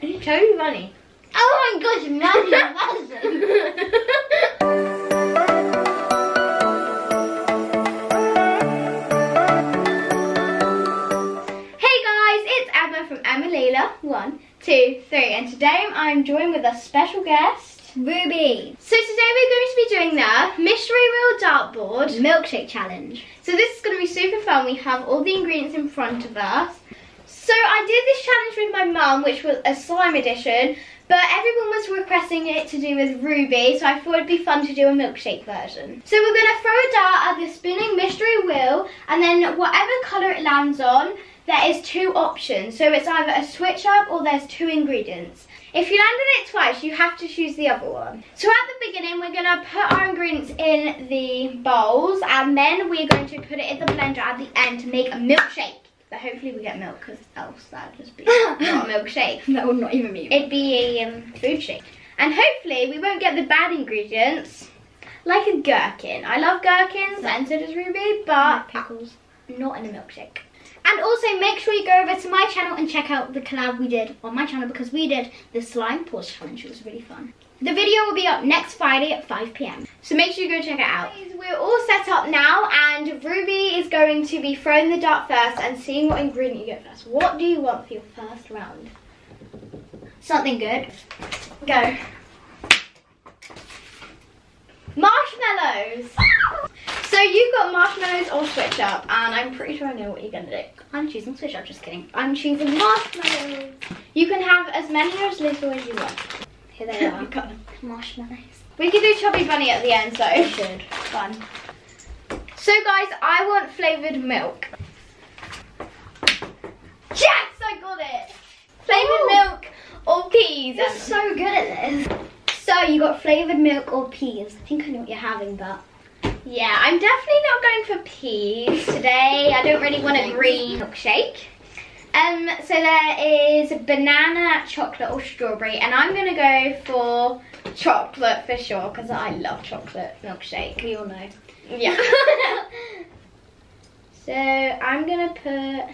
Totally funny. Oh my gosh, imagine, imagine. Hey guys, it's Emma from Emma Laila. One, two, three, and today I'm joined with a special guest, Ruby. So today we're going to be doing the mystery wheel dartboard. Milkshake challenge. So this is going to be super fun. We have all the ingredients in front of us. So I did this challenge with my mum, which was a slime edition, but everyone was requesting it to do with Ruby, so I thought it'd be fun to do a milkshake version. So we're going to throw a dart at the spinning mystery wheel, and then whatever colour it lands on, there is two options. So it's either a switch up or there's two ingredients. If you land on it twice, you have to choose the other one. So at the beginning, we're going to put our ingredients in the bowls, and then we're going to put it in the blender at the end to make a milkshake. But hopefully we get milk, because else that would just be not a milkshake. That would not even be. It'd be a um, food shake. And hopefully we won't get the bad ingredients, like a gherkin. I love gherkins, and so does Ruby, but pickles. not in a milkshake. And also make sure you go over to my channel and check out the collab we did on my channel because we did the slime pause challenge. It was really fun. The video will be up next Friday at 5pm. So make sure you go check it out. We're all set up now and Ruby is going to be throwing the dart first and seeing what ingredient you get first. What do you want for your first round? Something good. Go. Marshmallows! So you've got marshmallows or switch up and I'm pretty sure I know what you're going to do. I'm choosing switch up, just kidding. I'm choosing marshmallows. You can have as many or as little as you want. Here they are. Got them. Marshmallows. We can do Chubby Bunny at the end, so We should. fun. So guys, I want flavoured milk. Yes, I got it. Flavoured milk or peas. You're so good at this. So you got flavoured milk or peas. I think I know what you're having, but Yeah, I'm definitely not going for peas today. I don't really want a green milkshake. Um, so there is banana, chocolate or strawberry and I'm going to go for chocolate for sure because I love chocolate milkshake. we all know. Yeah. so I'm going to put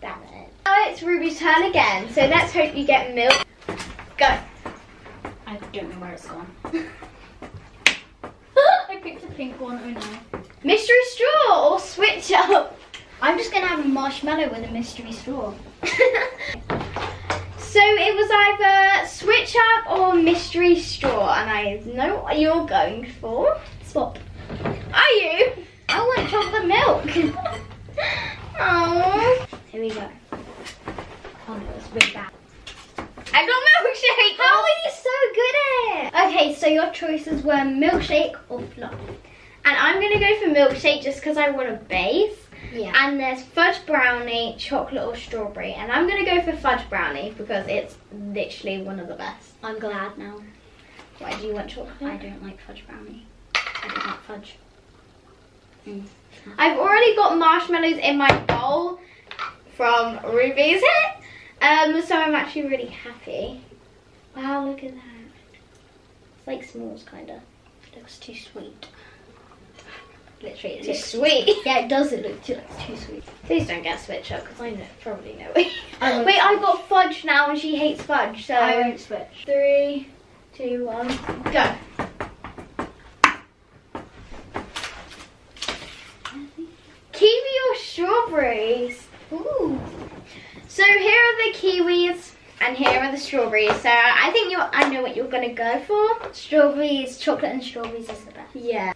that in. Now it's Ruby's turn again. So let's hope you get milk. Go. I don't know where it's gone. I picked a pink one, oh no. Mystery straw or switch up. I'm just gonna have a marshmallow with a mystery straw. So it was either switch up or mystery straw, and I know what you're going for. Swap. Are you? I want chocolate milk. Oh, Here we go. Oh no, it's really bad. I got milkshake. How are you so good at it? Okay, so your choices were milkshake or fluff. And I'm gonna go for milkshake just because I want a base. Yeah. And there's fudge brownie, chocolate or strawberry, and I'm gonna go for fudge brownie because it's literally one of the best. I'm glad now. Why do you want chocolate? I don't like fudge brownie. I don't like fudge. Mm. I've already got marshmallows in my bowl from Ruby's hit. Um, so I'm actually really happy. Wow, look at that. It's like s'mores, kinda. Looks too sweet. Literally, it's Too sweet. Yeah, it does. It look too, looks too sweet. Please don't get switch up, because I know, probably know it. I Wait, I got fudge now, and she hates fudge, so... I won't switch. Three, two, one, go. Kiwi or strawberries? Ooh. So here are the kiwis and here are the strawberries. So I think you I know what you're gonna go for. Strawberries, chocolate and strawberries is the best. Yeah.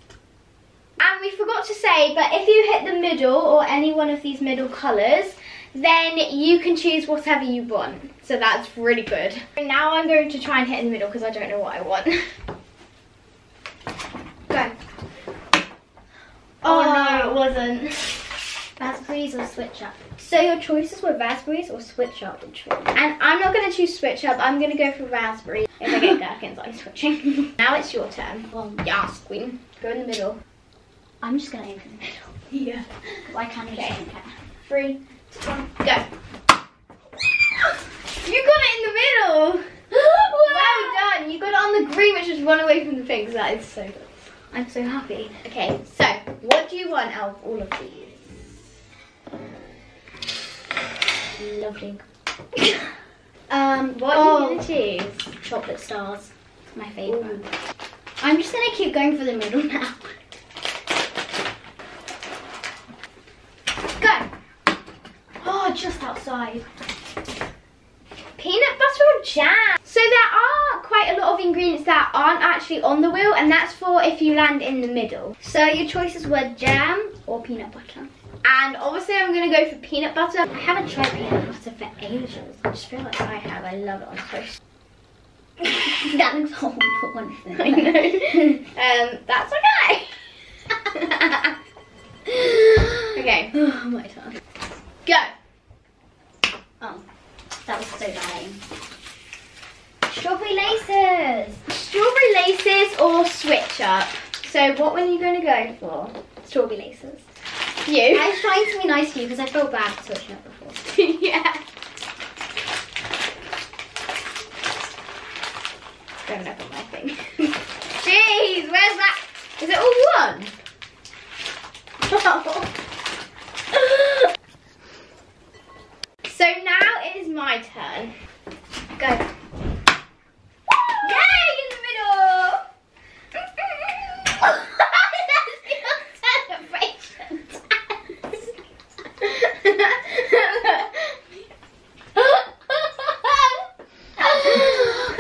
Forgot to say, but if you hit the middle or any one of these middle colours, then you can choose whatever you want. So that's really good. Now I'm going to try and hit in the middle because I don't know what I want. Go. Oh, no, it wasn't. Raspberries or switch up. So your choices were raspberries or switch up. And I'm not going to choose switch up. I'm going to go for raspberry. If I get gherkins, I'm switching. now it's your turn. Well, Yes, queen. Go in the middle. I'm just gonna aim for the middle. Yeah. Why can't Okay. don't care. Three, two, one, go. You got it in the middle. well done. You got it on the green, which is one away from the pink. That is so good. I'm so happy. Okay, so what do you want out of all of these? Lovely. Um, what Oh. are you gonna choose? Chocolate stars. My favourite. I'm just gonna keep going for the middle now. Go. Oh, just outside. Peanut butter or jam? So there are quite a lot of ingredients that aren't actually on the wheel, and that's for if you land in the middle. So your choices were jam or peanut butter. And obviously, I'm gonna go for peanut butter. I haven't tried peanut butter for ages. I just feel like I have. I love it on toast. that looks horrible one thing. I know. um, that's okay. okay, oh, my turn. go. Oh, that was so bad aim. Strawberry laces. Strawberry laces or up. So what were you going to go for? Strawberry laces. You. I was trying to be nice to you because I felt bad for switching up before. yeah. Don't at my thing. Jeez, where's that? Is it all one? so now it is my turn. Go. Yay, in the middle!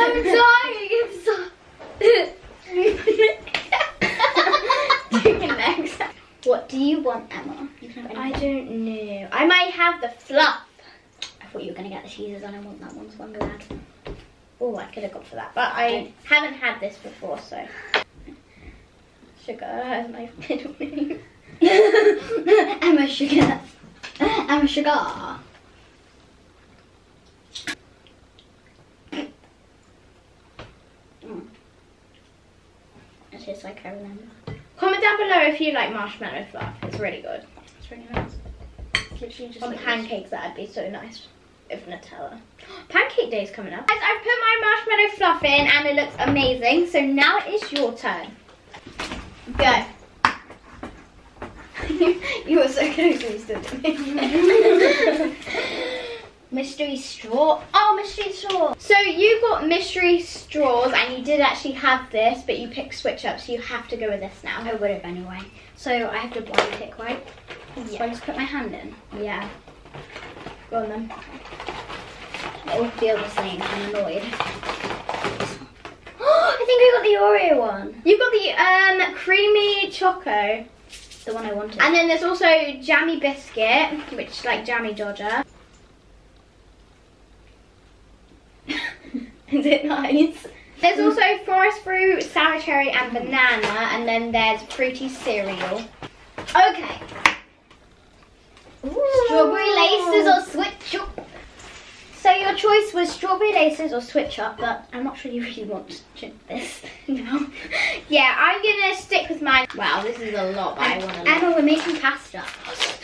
I'm dying. It's so... Chicken legs. What do you want, Emma? You can have I don't know. I might have the fluff. I thought you were going to get the cheeses and I want that one, so I'm glad. Oh, I could have gone for that, but I haven't had this before, so. Sugar as my middle name. Emma Sugar. Emma Sugar. Mm. It tastes like I remember. Comment down below if you like marshmallow fluff. It's really good. It's really nice. Literally just On like pancakes, that'd be so nice. If Nutella. Pancake day is coming up. Guys, I've put my marshmallow fluff in and it looks amazing. So now it is your turn. Go. you were so close when you stood to me. Mystery straw. Oh, mystery straw. So you got mystery straws and you did actually have this, but you picked switch up, so you have to go with this now. I would have anyway. So I have to blind pick, right? So I just put my hand in. Yeah. Go on then. It will feel the same. I'm annoyed. I think I got the Oreo one. You've got the um creamy choco. The one I wanted. And then there's also jammy biscuit, which is like jammy dodger. Is it nice? There's also forest fruit, sour cherry and banana and then there's fruity cereal. okay. Strawberry laces or switch up. So your choice was strawberry laces or switch up, but I'm not sure you really want to drink this. Yeah, I'm gonna stick with mine. Wow, this is a lot, but I want to. Emma, we're making pasta.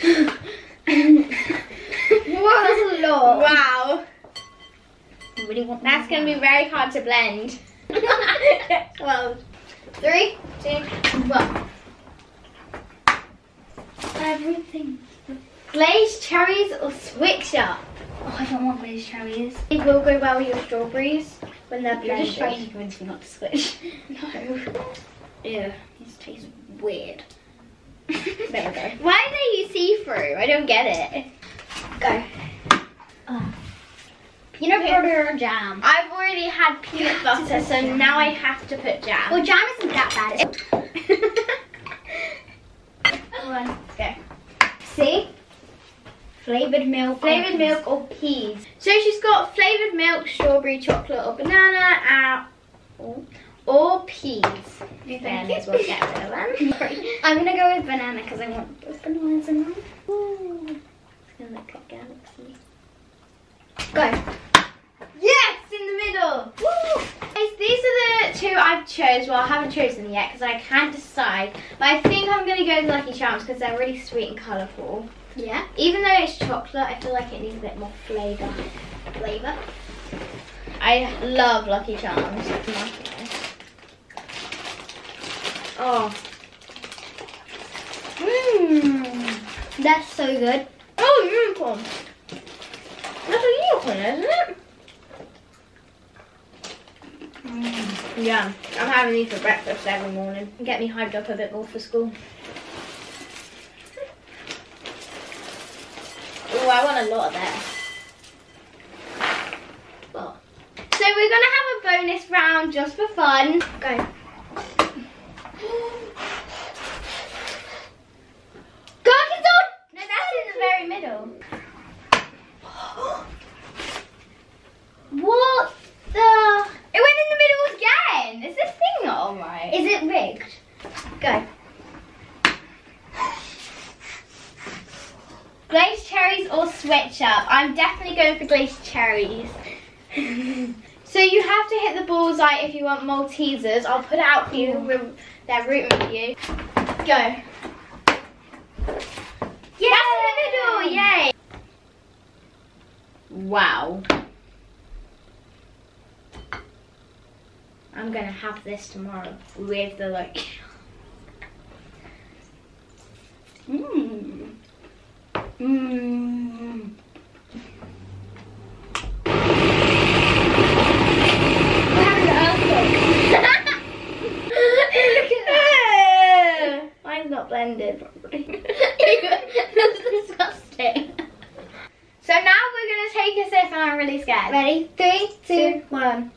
That's a lot. Wow, You really want that's gonna be very hard to blend. well, three, two, one. everything. Glazed cherries or switch up? Oh, I don't want glazed cherries. It will go well with your strawberries when they're You're blended. just trying to convince me not to switch. No. Yeah, these taste weird. There we go. Why are they see-through? I don't get it. Go. Oh. You know, peanut Okay. butter or jam? I've already had peanut butter, so now I have to put jam. Well, jam isn't that bad. One, go. See? Flavored milk. Flavoured milk or peas. So she's got flavoured milk, strawberry, chocolate or banana, uh, or, or peas. Then we'll get rid of them. I'm gonna go with banana because I want those bananas in mine. Ooh. It's gonna look like galaxy. Go. Yes, in the middle. Woo! Guys, these are the two I've chose. Well, I haven't chosen yet because I can't decide. But I think I'm going to go with Lucky Charms because they're really sweet and colourful. Yeah. Even though it's chocolate, I feel like it needs a bit more flavour. Flavor. I love Lucky Charms. Oh. Mmm. That's so good. Oh, unicorn. That's a unicorn, isn't it? Yeah, I'm having these for breakfast every morning. Get me hyped up a bit more for school. Oh, I want a lot of that. Well, So we're gonna have a bonus round just for fun. go. Gherkins No, that's in the very middle. What the? It went in the middle again. Is this thing not alright? Is it rigged? Go. Glazed cherries or switch up? I'm definitely going for glazed cherries. so you have to hit the bullseye if you want Maltesers. I'll put it out for you. Mm. We're- They're rooting for you. Go. Yeah, that's in the middle. Yay. Wow. I'm gonna have this tomorrow with the like. Mmm. Mmm. We're having an earthquake. Look at that. Mine's not blended properly. That's disgusting. So now we're gonna take a sip and I'm really scared. Ready? Three, two, one.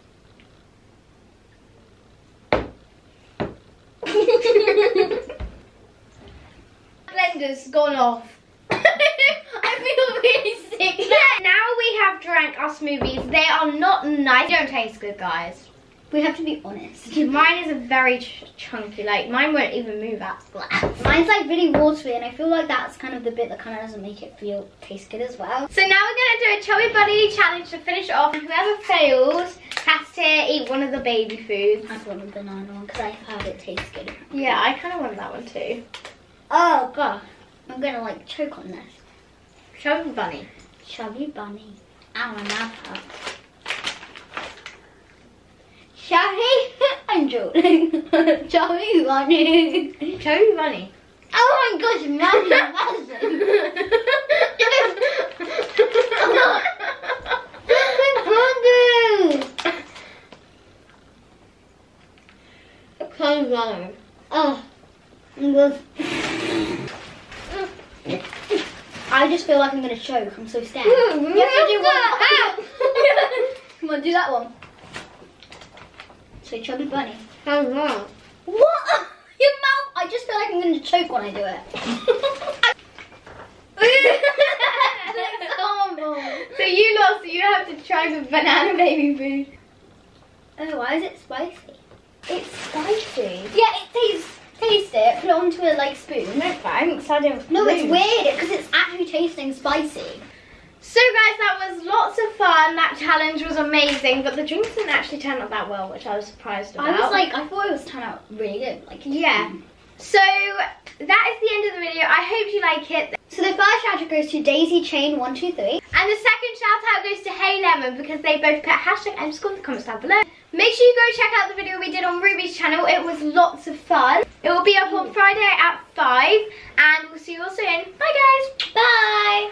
Blender's gone off. I feel really sick. Yeah, now we have drank our smoothies. They are not nice. They don't taste good, guys. We have to be honest. Mine is a very ch chunky. Like mine won't even move that glass. Mine's like really watery, and I feel like that's kind of the bit that kind of doesn't make it feel taste good as well. So now we're gonna do a chubby bunny challenge to finish off. And whoever fails has to eat one of the baby foods. I want the banana one because I've heard it tastes good. Yeah, I kind of want that one too. Oh god, I'm gonna like choke on this. Chubby bunny. Chubby bunny. My mouth hurts. Chubby. I'm. Chubby bunny. Chubby bunny. Oh my gosh, mouth is massive. I'm hungry. Chubby bunny. Oh, I'm good. I just feel like I'm gonna choke. I'm so scared. You have to do one. Come on, do that one. So chubby bunny. Chubby bunny. What? Your mouth. I just feel like I'm gonna choke when I do it. So you lost. So you have to try the banana baby food. Oh, why is it spicy? It's spicy. Yeah, it tastes. Taste it. Put it onto a like spoon. No thanks. I don't. No, it's weird because it's actually tasting spicy. So guys, that was lots of fun. That challenge was amazing, but the drinks didn't actually turn out that well, which I was surprised about. I was like, I thought it was turn out really good. Like, Yeah. So that is the end of the video. I hope you like it. So the first shout out goes to Daisy Chain one two three. And the second shout out goes to Hey Lemon because they both put hashtag underscore in the comments down below. Make sure you go check out the video we did on Ruby's channel. It was lots of fun. It will be up on Friday at 5. And we'll see you all soon. Bye guys. Bye.